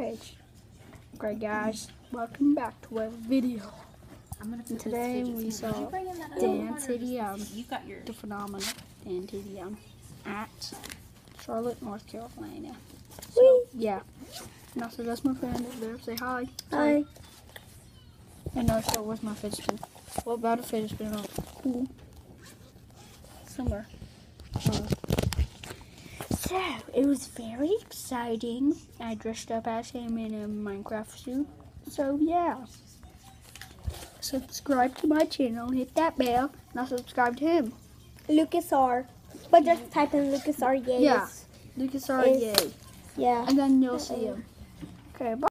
page. Okay, guys, welcome back to our video. I'm gonna And today we saw Did you bring in that other Dan one, or City, just- um, You got yours. The phenomenal DanTDM at Charlotte, North Carolina. So, Whee! yeah. And also, that's my friend over there. Say hi. Hi. And also, where's my fidget spinner? What about a fidget spinner? Cool. Somewhere. Uh, so, it was very exciting. I dressed up as him in a Minecraft suit. So, yeah. Subscribe to my channel, hit that bell, and I'll subscribe to him. Lucas R. But just type in Lucas R. Yes. Yeah. Lucas R. Yay. Yeah. And then you'll see him. Okay, bye.